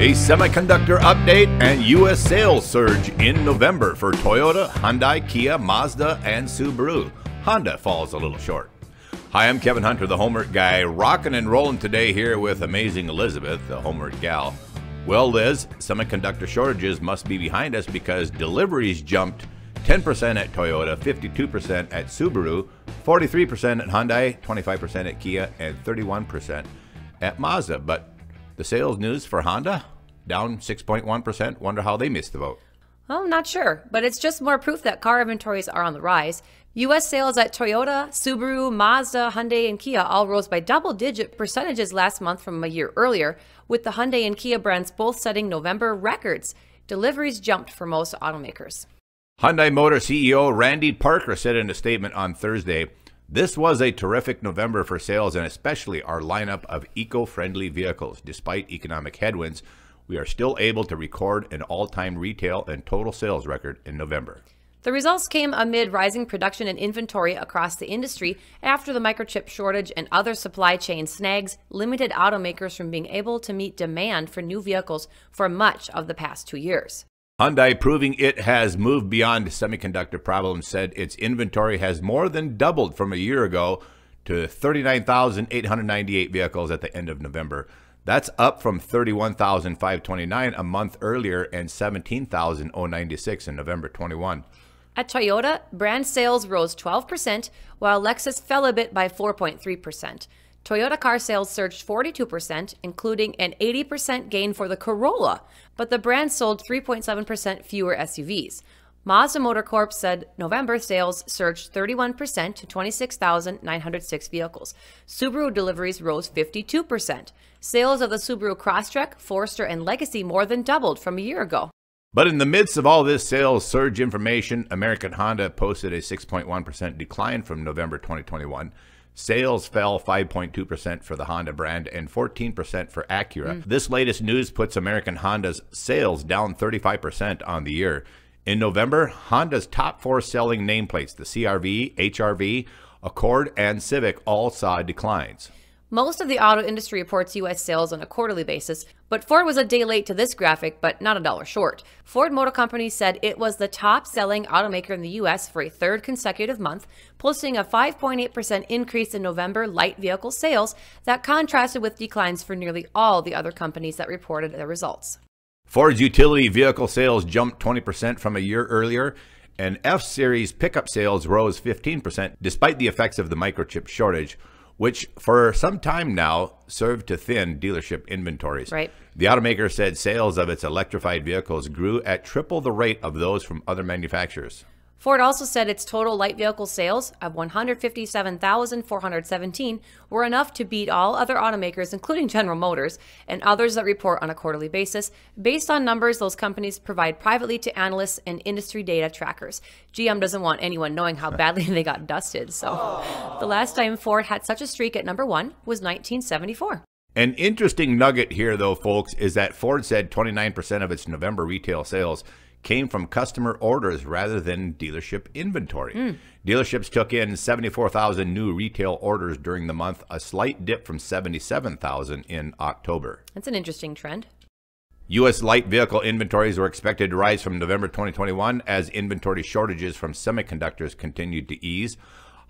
A semiconductor update and U.S. sales surge in November for Toyota, Hyundai, Kia, Mazda, and Subaru. Honda falls a little short. Hi, I'm Kevin Hunter, the homework guy, rocking and rolling today here with amazing Elizabeth, the homework gal. Well, Liz, semiconductor shortages must be behind us because deliveries jumped 10% at Toyota, 52% at Subaru, 43% at Hyundai, 25% at Kia, and 31% at Mazda. But the sales news for Honda down 6.1%. Wonder how they missed the vote. Well, I'm not sure, but it's just more proof that car inventories are on the rise. U.S. sales at Toyota, Subaru, Mazda, Hyundai, and Kia all rose by double digit percentages last month from a year earlier, with the Hyundai and Kia brands both setting November records. Deliveries jumped for most automakers. Hyundai Motor CEO Randy Parker said in a statement on Thursday this was a terrific November for sales and especially our lineup of eco friendly vehicles. Despite economic headwinds, we are still able to record an all time retail and total sales record in November. The results came amid rising production and inventory across the industry after the microchip shortage and other supply chain snags limited automakers from being able to meet demand for new vehicles for much of the past two years. Hyundai, proving it has moved beyond semiconductor problems, said its inventory has more than doubled from a year ago to 39,898 vehicles at the end of November. That's up from 31,529 a month earlier and 17,096 in November 21. At Toyota, brand sales rose 12%, while Lexus fell a bit by 4.3%. Toyota car sales surged 42%, including an 80% gain for the Corolla, but the brand sold 3.7% fewer SUVs. Mazda Motor Corp said November sales surged 31% to 26,906 vehicles. Subaru deliveries rose 52%. Sales of the Subaru Crosstrek, Forester, and Legacy more than doubled from a year ago. But in the midst of all this sales surge information, American Honda posted a 6.1% decline from November 2021. Sales fell 5.2% for the Honda brand and 14% for Acura. Mm. This latest news puts American Honda's sales down 35% on the year. In November, Honda's top four selling nameplates, the CRV, HRV, Accord, and Civic, all saw declines. Most of the auto industry reports U.S. sales on a quarterly basis, but Ford was a day late to this graphic, but not a dollar short. Ford Motor Company said it was the top selling automaker in the U.S. for a third consecutive month, posting a 5.8% increase in November light vehicle sales that contrasted with declines for nearly all the other companies that reported their results. Ford's utility vehicle sales jumped 20% from a year earlier, and F Series pickup sales rose 15% despite the effects of the microchip shortage which for some time now served to thin dealership inventories. Right. The automaker said sales of its electrified vehicles grew at triple the rate of those from other manufacturers. Ford also said its total light vehicle sales of 157,417 were enough to beat all other automakers, including General Motors and others that report on a quarterly basis, based on numbers those companies provide privately to analysts and industry data trackers. GM doesn't want anyone knowing how badly they got dusted. So the last time Ford had such a streak at number one was 1974. An interesting nugget here, though, folks, is that Ford said 29% of its November retail sales came from customer orders rather than dealership inventory. Mm. Dealerships took in 74,000 new retail orders during the month, a slight dip from 77,000 in October. That's an interesting trend. U.S. light vehicle inventories were expected to rise from November 2021 as inventory shortages from semiconductors continued to ease.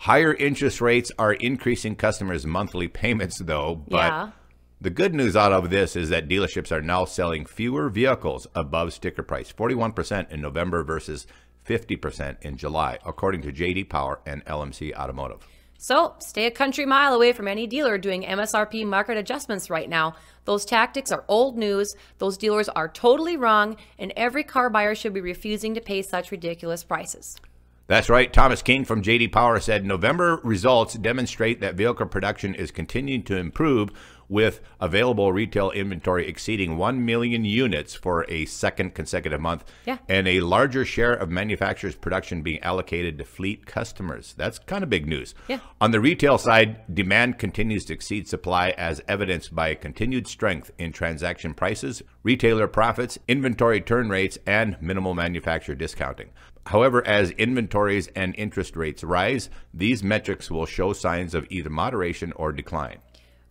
Higher interest rates are increasing customers' monthly payments, though, but yeah. The good news out of this is that dealerships are now selling fewer vehicles above sticker price, 41% in November versus 50% in July, according to JD Power and LMC Automotive. So, stay a country mile away from any dealer doing MSRP market adjustments right now. Those tactics are old news, those dealers are totally wrong, and every car buyer should be refusing to pay such ridiculous prices. That's right. Thomas King from JD Power said November results demonstrate that vehicle production is continuing to improve with available retail inventory exceeding 1 million units for a second consecutive month yeah. and a larger share of manufacturers production being allocated to fleet customers. That's kind of big news. Yeah. On the retail side, demand continues to exceed supply as evidenced by continued strength in transaction prices, retailer profits, inventory turn rates and minimal manufacturer discounting. However, as inventories and interest rates rise, these metrics will show signs of either moderation or decline.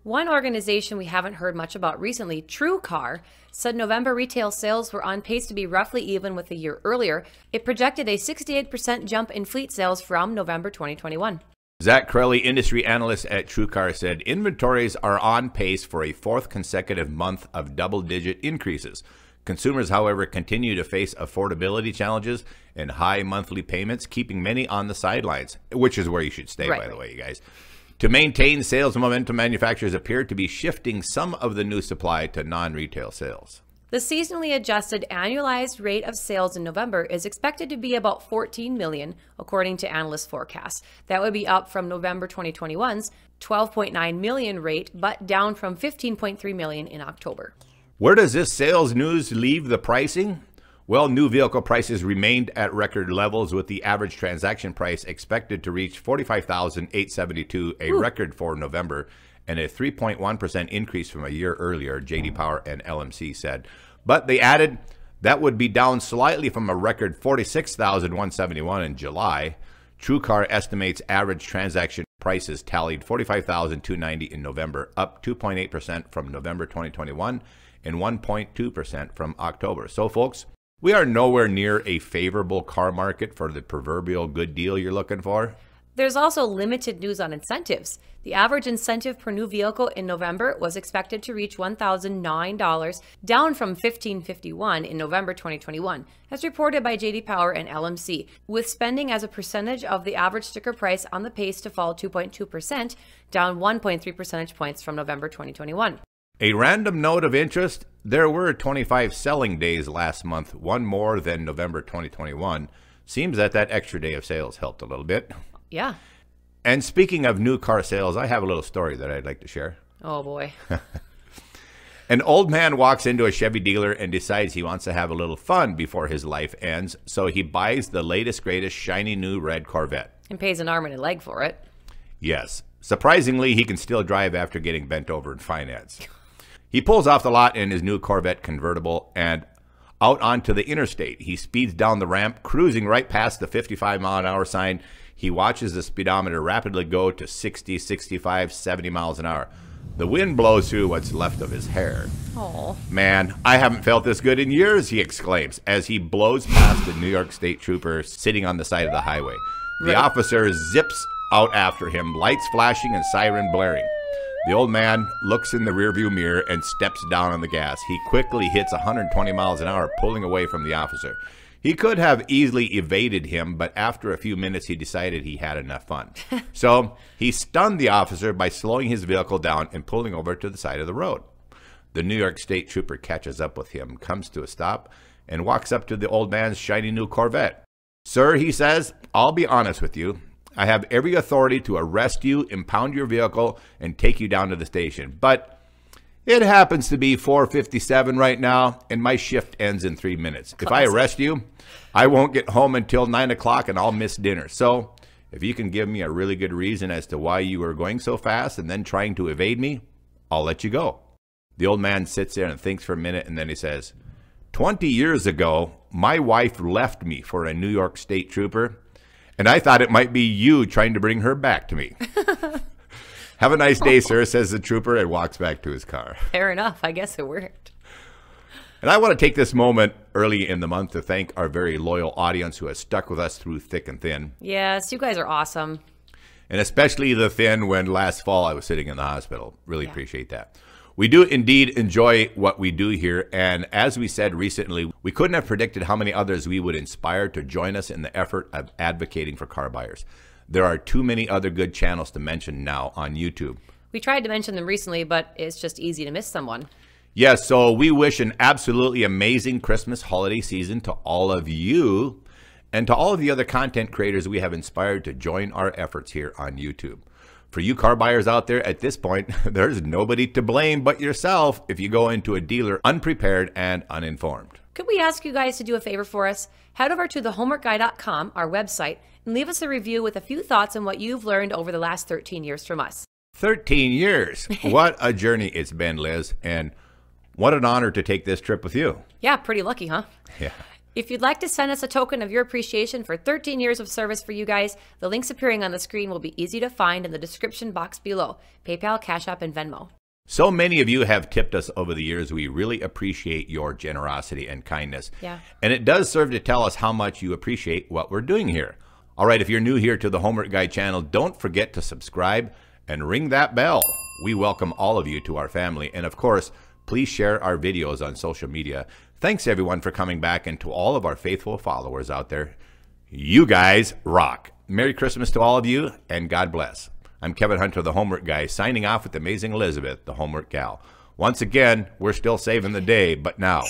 One organization we haven't heard much about recently, TrueCar, said November retail sales were on pace to be roughly even with the year earlier. It projected a 68% jump in fleet sales from November 2021. Zack Krelle, industry analyst at TrueCar, said inventories are on pace for a fourth consecutive month of double digit increases. Consumers, however, continue to face affordability challenges and high monthly payments, keeping many on the sidelines, which is where you should stay, Right, by the way, you guys. To maintain sales momentum, manufacturers appear to be shifting some of the new supply to non retail sales. The seasonally adjusted annualized rate of sales in November is expected to be about 14 million, according to analyst forecasts. That would be up from November 2021's 12.9 million rate, but down from 15.3 million in October. Where does this sales news leave the pricing? Well, new vehicle prices remained at record levels with the average transaction price expected to reach 45,872, a record for November and a 3.1% increase from a year earlier, JD Power and LMC said. But they added that would be down slightly from a record 46,171 in July. TrueCar estimates average transaction prices tallied 45,290 in November, up 2.8% from November 2021 and 1.2% from October. So folks, we are nowhere near a favorable car market for the proverbial good deal you're looking for. There's also limited news on incentives. The average incentive per new vehicle in November was expected to reach $1,009, down from 1,551 in November 2021, as reported by JD Power and LMC, with spending as a percentage of the average sticker price on the pace to fall 2.2%, down 1.3 percentage points from November 2021. A random note of interest there were 25 selling days last month, one more than November 2021. Seems that that extra day of sales helped a little bit. Yeah. And speaking of new car sales, I have a little story that I'd like to share. Oh boy. An old man walks into a Chevy dealer and decides he wants to have a little fun before his life ends, so he buys the latest, greatest, shiny new red Corvette. and pays an arm and a leg for it. Yes. Surprisingly, he can still drive after getting bent over in finance. He pulls off the lot in his new Corvette convertible and out onto the interstate. He speeds down the ramp, cruising right past the 55 mile an hour sign. He watches the speedometer rapidly go to 60, 65, 70 miles an hour. The wind blows through what's left of his hair. Oh. Man, I haven't felt this good in years, he exclaims as he blows past the New York State trooper sitting on the side of the highway. The Right. officer zips out after him, lights flashing and siren blaring. The old man looks in the rearview mirror and steps down on the gas. He quickly hits 120 miles an hour, pulling away from the officer. He could have easily evaded him, but after a few minutes, he decided he had enough fun. so he stunned the officer by slowing his vehicle down and pulling over to the side of the road. The New York State trooper catches up with him, comes to a stop, and walks up to the old man's shiny new Corvette. Sir, he says, I'll be honest with you. I have every authority to arrest you, impound your vehicle, and take you down to the station. But it happens to be 4:57 right now, and my shift ends in three minutes. If I arrest you, I won't get home until nine o'clock, and I'll miss dinner. So, if you can give me a really good reason as to why you were going so fast and then trying to evade me, I'll let you go. The old man sits there and thinks for a minute, and then he says, 20 years ago, my wife left me for a New York State trooper, and I thought it might be you trying to bring her back to me. Have a nice day, sir, says the trooper and walks back to his car. Fair enough. I guess it worked. And I want to take this moment early in the month to thank our very loyal audience who has stuck with us through thick and thin, Yes, you guys are awesome. and especially the thin when last fall I was sitting in the hospital. Really Yeah. appreciate that. We do indeed enjoy what we do here, and as we said recently, we couldn't have predicted how many others we would inspire to join us in the effort of advocating for car buyers. There are too many other good channels to mention now on YouTube. We tried to mention them recently, but it's just easy to miss someone. Yes, so we wish an absolutely amazing Christmas holiday season to all of you and to all of the other content creators we have inspired to join our efforts here on YouTube. For you car buyers out there at this point, there's nobody to blame but yourself if you go into a dealer unprepared and uninformed. Could we ask you guys to do a favor for us? Head over to thehomeworkguy.com, our website, and leave us a review with a few thoughts on what you've learned over the last 13 years from us. 13 years. What a journey it's been, Liz, and what an honor to take this trip with you. Yeah, pretty lucky, huh? Yeah. If you'd like to send us a token of your appreciation for 13 years of service for you guys, the links appearing on the screen will be easy to find in the description box below PayPal, Cash App, and Venmo. So many of you have tipped us over the years. We really appreciate your generosity and kindness. Yeah. And it does serve to tell us how much you appreciate what we're doing here. All right, if you're new here to the Homework Guy channel, don't forget to subscribe and ring that bell. We welcome all of you to our family. And of course, please share our videos on social media. Thanks everyone for coming back and to all of our faithful followers out there. You guys rock. Merry Christmas to all of you and God bless. I'm Kevin Hunter, the Homework Guy, signing off with Amazing Elizabeth, the Homework Gal. Once again, we're still saving the day, but now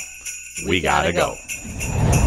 we, We gotta, gotta go. go.